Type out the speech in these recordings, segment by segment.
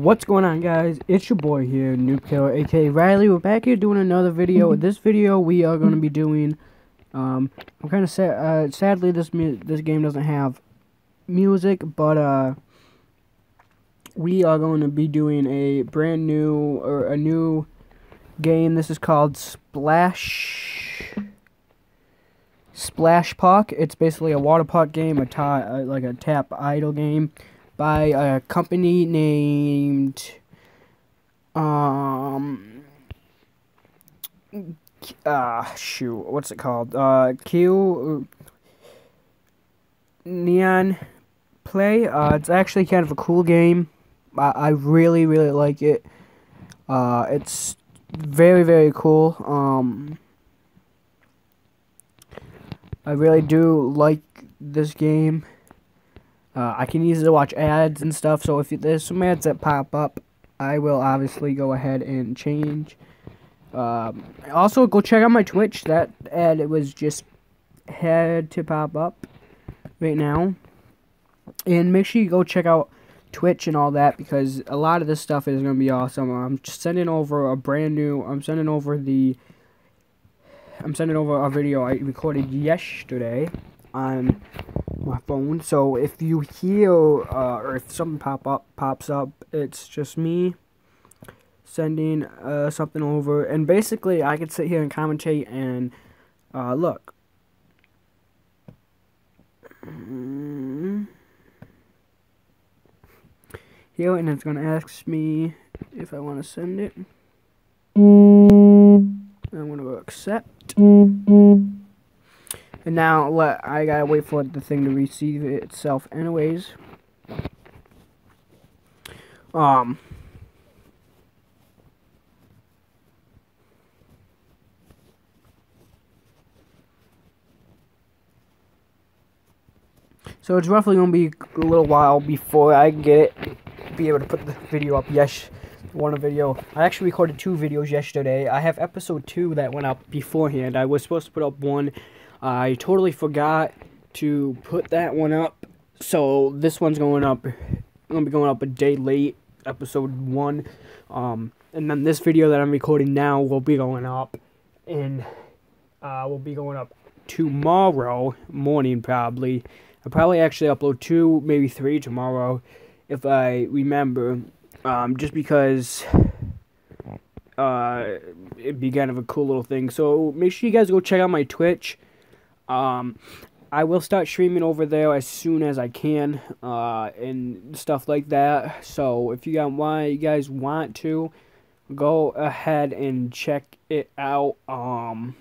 What's going on guys? It's your boy here, Noob Killer, aka Riley. We're back here doing another video. With this video we are going to be doing, um, I'm kind of sad, uh, sadly this this game doesn't have music, but, uh, we are going to be doing a brand new, or a new game. This is called Splash, Splash Park. It's basically a water puck game, a uh, like a tap idle game by a company named um uh shoot what's it called? Uh Q Neon Play? Uh it's actually kind of a cool game. I, I really really like it. Uh it's very very cool. Um I really do like this game uh, I can easily watch ads and stuff, so if there's some ads that pop up, I will obviously go ahead and change. Um, also, go check out my Twitch. That ad it was just had to pop up right now. And make sure you go check out Twitch and all that because a lot of this stuff is going to be awesome. I'm sending over a brand new, I'm sending over the, I'm sending over a video I recorded yesterday on phone. So if you hear uh, or if something pop up pops up, it's just me sending uh, something over. And basically, I could sit here and commentate and uh, look. Here, and it's gonna ask me if I want to send it. I'm gonna go accept. And now let I gotta wait for the thing to receive it itself anyways. Um So it's roughly gonna be a little while before I get it, be able to put the video up. Yes, one video. I actually recorded two videos yesterday. I have episode two that went up beforehand. I was supposed to put up one I totally forgot to put that one up. So this one's going up. I'm Gonna be going up a day late, episode one. Um, and then this video that I'm recording now will be going up, and uh, will be going up tomorrow morning probably. I'll probably actually upload two, maybe three tomorrow, if I remember. Um, just because uh, it'd be kind of a cool little thing. So make sure you guys go check out my Twitch. Um, I will start streaming over there as soon as I can, uh, and stuff like that. So if you guys want, you guys want to, go ahead and check it out. Um,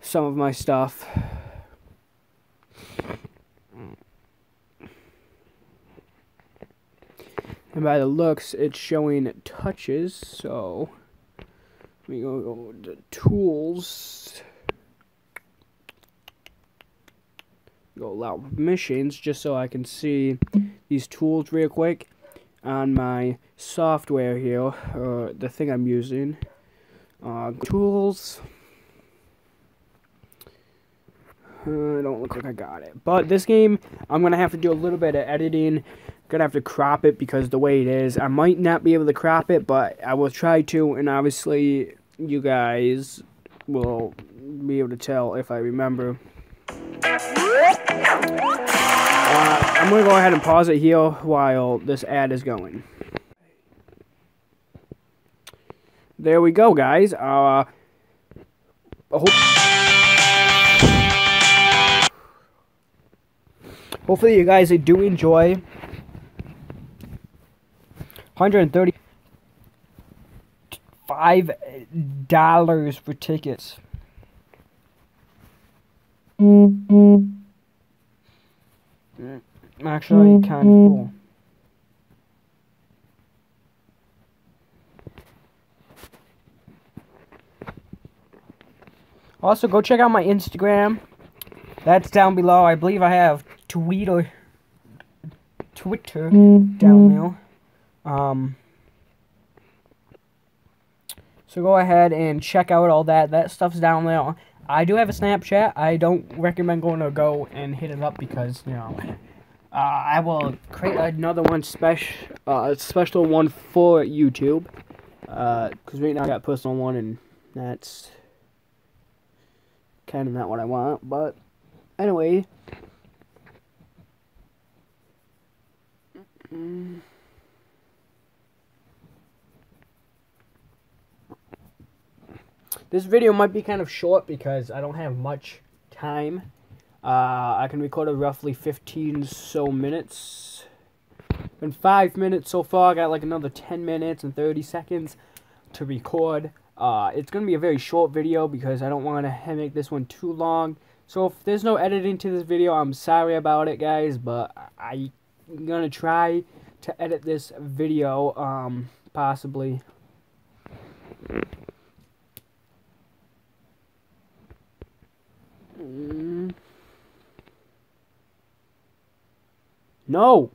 some of my stuff. And by the looks, it's showing touches, so we go to tools. Go allow permissions just so I can see these tools real quick on my software here, or the thing I'm using. Uh, tools. Uh, I don't look like I got it. But this game, I'm going to have to do a little bit of editing. going to have to crop it because the way it is. I might not be able to crop it, but I will try to. And obviously, you guys will be able to tell if I remember. Uh, I'm going to go ahead and pause it here while this ad is going. There we go, guys. Uh, hopefully you guys do enjoy. 135 dollars for tickets. Mm-hmm. Actually, kind of cool. Also, go check out my Instagram. That's down below. I believe I have Twitter, Twitter mm-hmm. down there. Um, so go ahead and check out all that. That stuff's down there. I do have a Snapchat. I don't recommend going to go and hit it up because, you know, uh, I will create another one special, uh, special one for YouTube. Because uh, right now I got personal one, and that's kind of not what I want. But anyway. Mm. This video might be kind of short because I don't have much time. Uh, I can record roughly 15 so minutes. In 5 minutes so far, I got like another 10 minutes and 30 seconds to record. Uh, it's going to be a very short video because I don't want to make this one too long. So if there's no editing to this video, I'm sorry about it, guys. But I'm going to try to edit this video, um, possibly. Mm. No.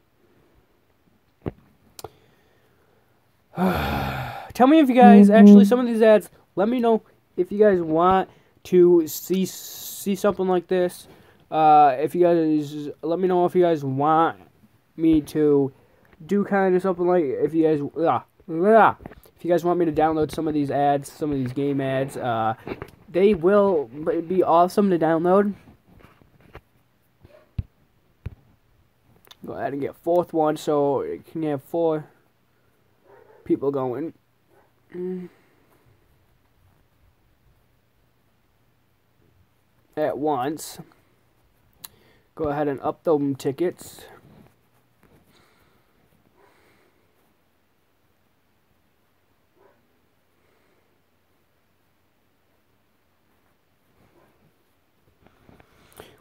Tell me if you guys actually some of these ads. Let me know if you guys want to see see something like this. Uh, if you guys let me know if you guys want me to do kind of something like if you guys uh, uh, if you guys want me to download some of these ads, some of these game ads. Uh, they will be awesome to download. Go ahead and get fourth one so it can have four people going. At once. Go ahead and upload tickets.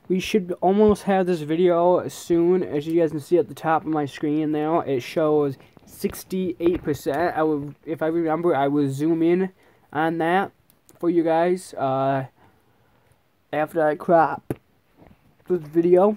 We should almost have this video as soon. As you guys can see at the top of my screen now, it shows 68%. I will, if I remember, I will zoom in on that for you guys uh, after I crop this video.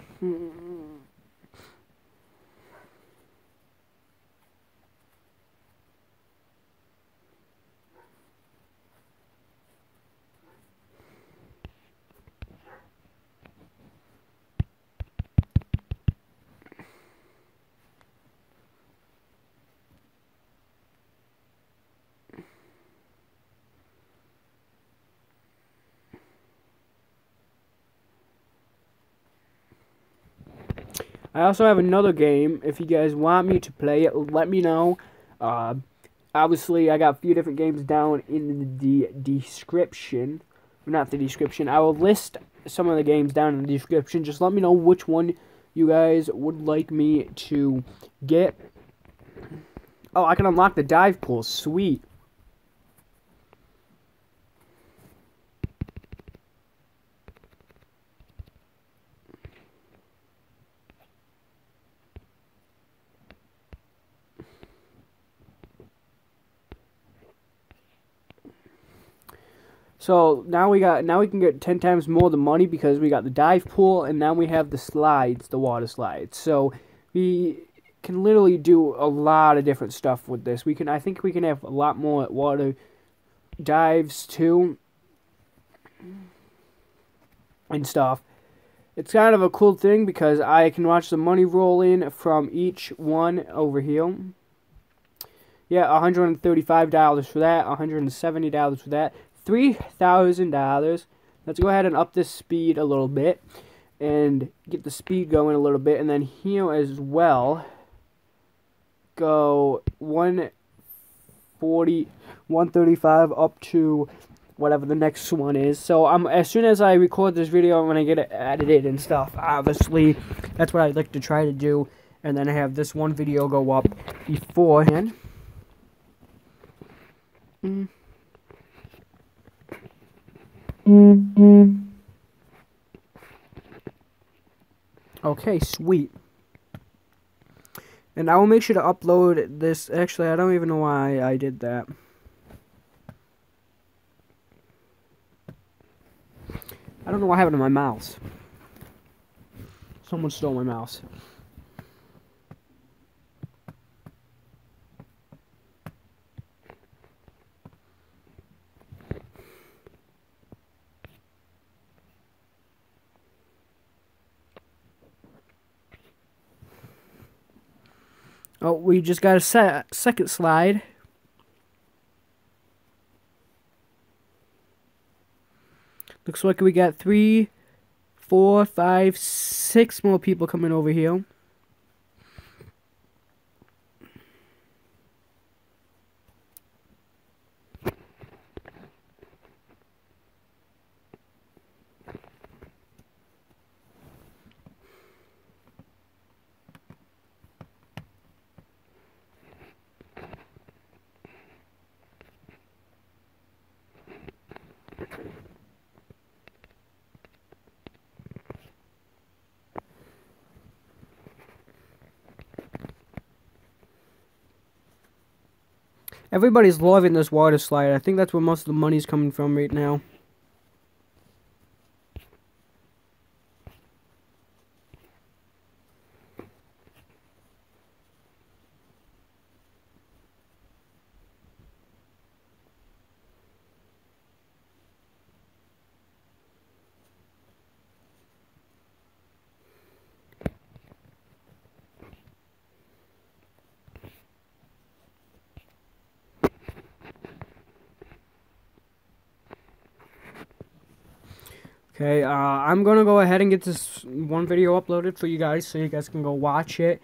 I also have another game. If you guys want me to play it, let me know. Uh, obviously, I got a few different games down in the description. Not the description. I will list some of the games down in the description. Just let me know which one you guys would like me to get. Oh, I can unlock the dive pool. Sweet. So now we got now we can get ten times more the money because we got the dive pool and now we have the slides, the water slides. So we can literally do a lot of different stuff with this. We can I think we can have a lot more water dives too and stuff. It's kind of a cool thing because I can watch the money roll in from each one over here. Yeah, $135 for that, $170 for that. $3,000. Let's go ahead and up this speed a little bit and get the speed going a little bit. And then here as well, go 140, 135 up to whatever the next one is. So I'm as soon as I record this video, I'm gonna get it edited and stuff. Obviously, that's what I'd like to try to do. And then I have this one video go up beforehand. Mm. Okay, sweet. And I will make sure to upload this. Actually, I don't even know why I did that. I don't know what happened to my mouse. Someone stole my mouse. Oh, we just got a se second slide. Looks like we got three, four, five, six more people coming over here. Everybody's loving this water slide. I think that's where most of the money's coming from right now. Okay, uh, I'm gonna go ahead and get this one video uploaded for you guys so you guys can go watch it.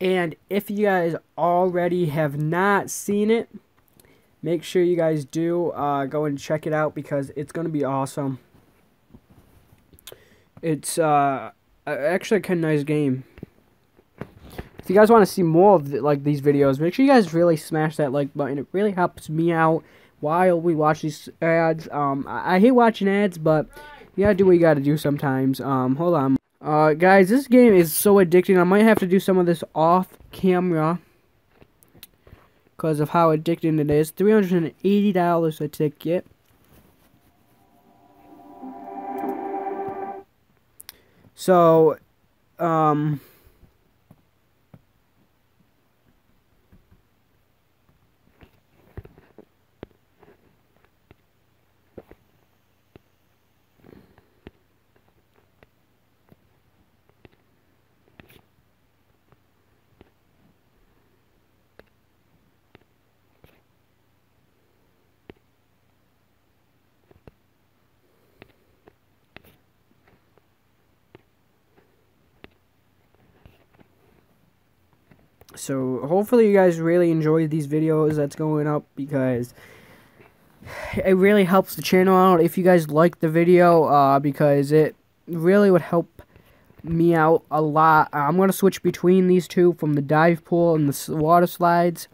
And if you guys already have not seen it, make sure you guys do uh, go and check it out because it's gonna be awesome. It's uh, actually a kind of nice game. If you guys want to see more of the, like these videos, make sure you guys really smash that like button. It really helps me out while we watch these ads. Um, I, I hate watching ads, but you gotta do what you gotta do sometimes. Um, hold on. Uh, guys, this game is so addicting. I might have to do some of this off camera. Because of how addicting it is. $380 a ticket. So, um... so hopefully you guys really enjoy these videos that's going up because it really helps the channel out if you guys like the video uh, because it really would help me out a lot. I'm going to switch between these two from the dive pool and the water slides.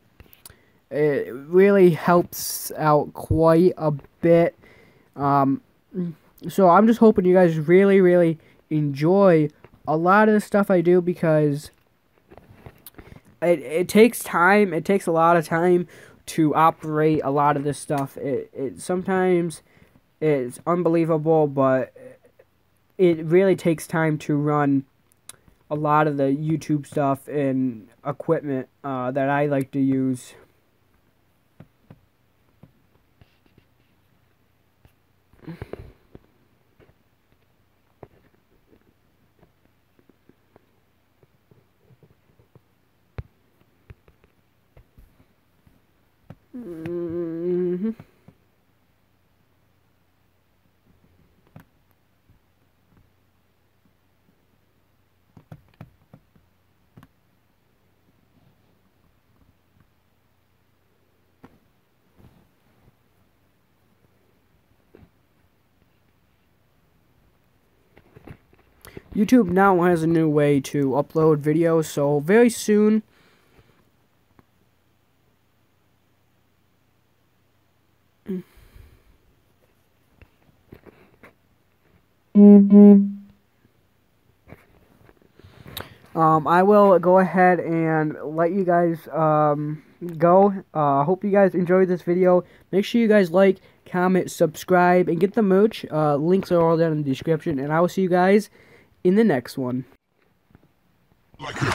It really helps out quite a bit. Um, so I'm just hoping you guys really, really enjoy a lot of the stuff I do because it, it takes time. It takes a lot of time to operate a lot of this stuff. It, it sometimes it's unbelievable, but it really takes time to run a lot of the YouTube stuff and equipment uh, that I like to use. Mm-hmm. YouTube now has a new way to upload videos, so very soon Um, I will go ahead and let you guys um, go. I uh, hope you guys enjoyed this video. Make sure you guys like, comment, subscribe, and get the merch. Uh, links are all down in the description. And I will see you guys in the next one. Like a